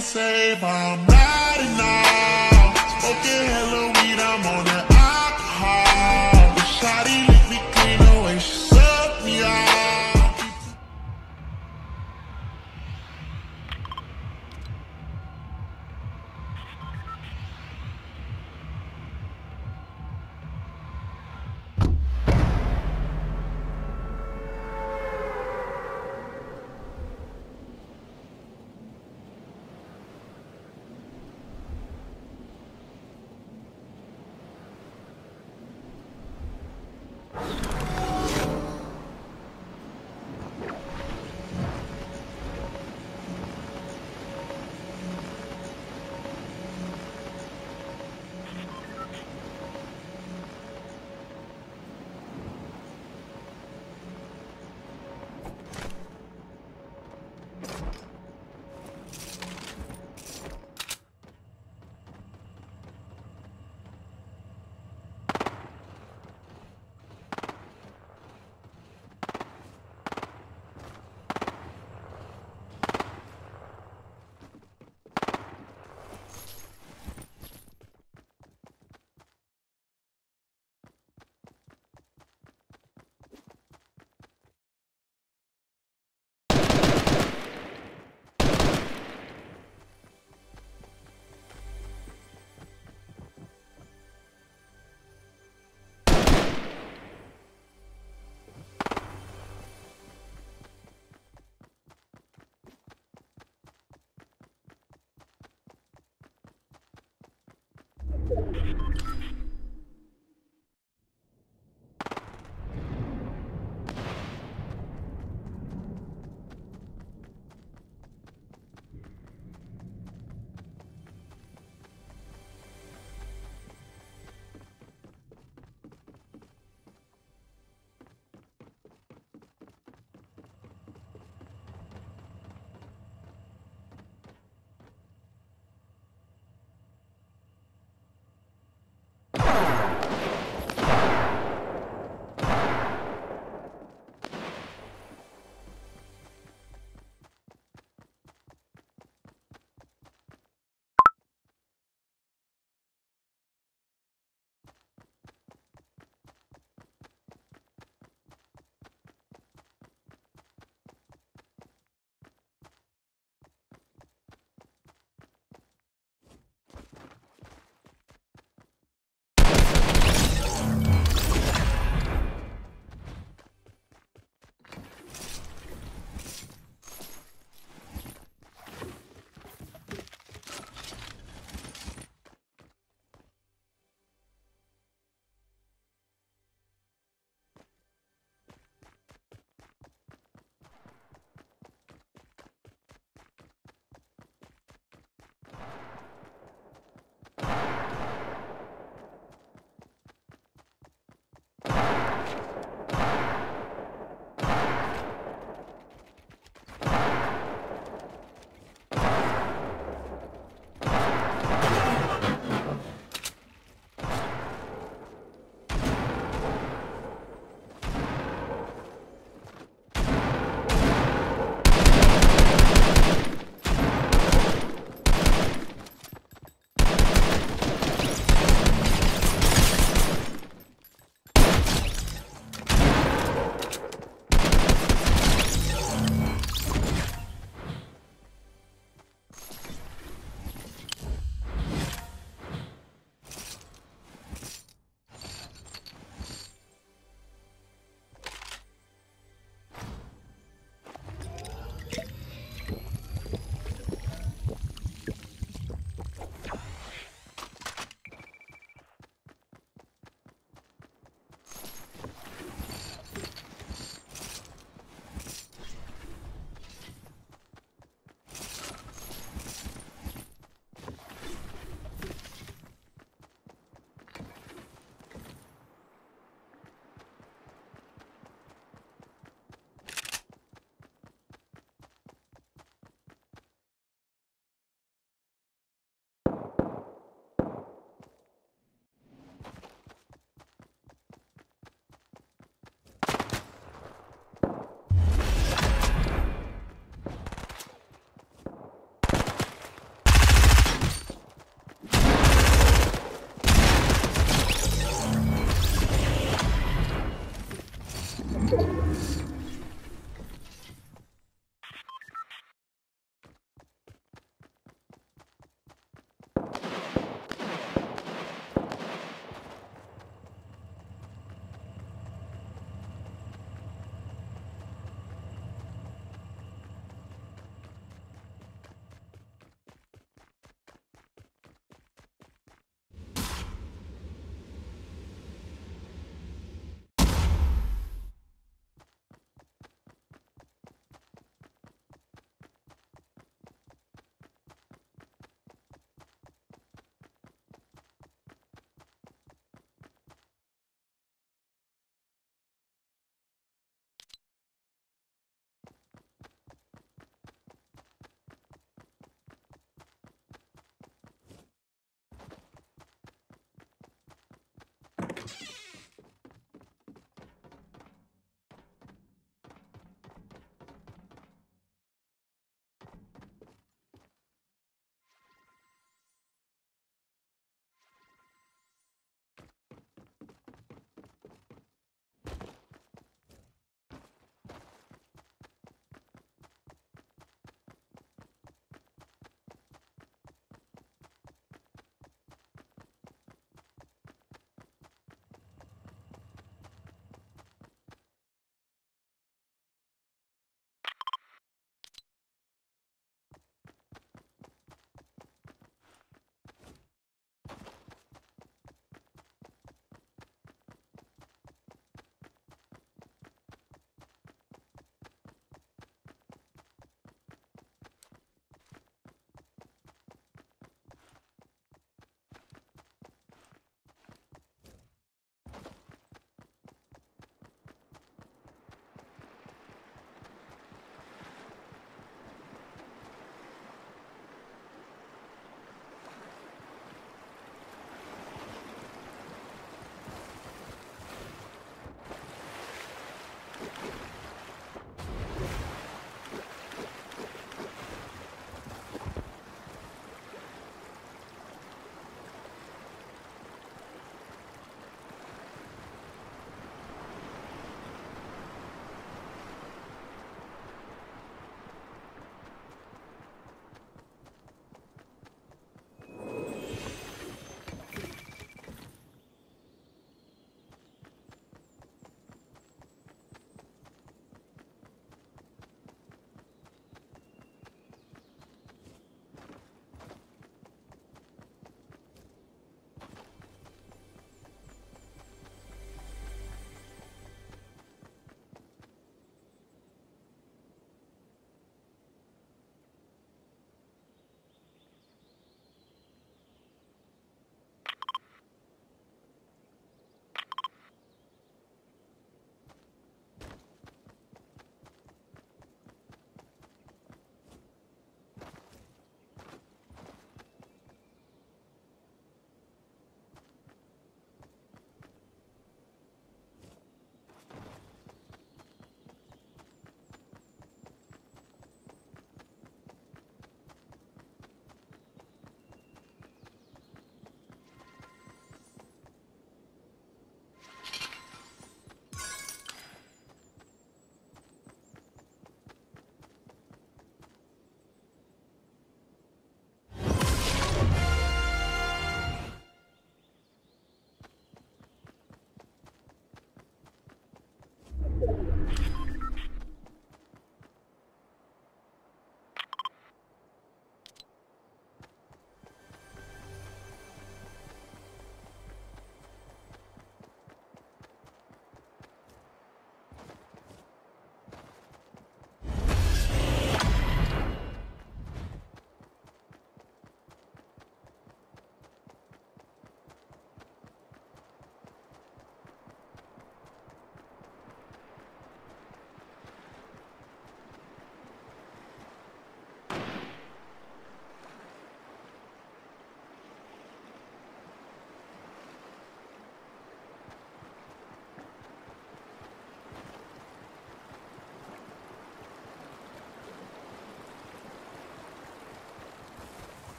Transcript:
say, but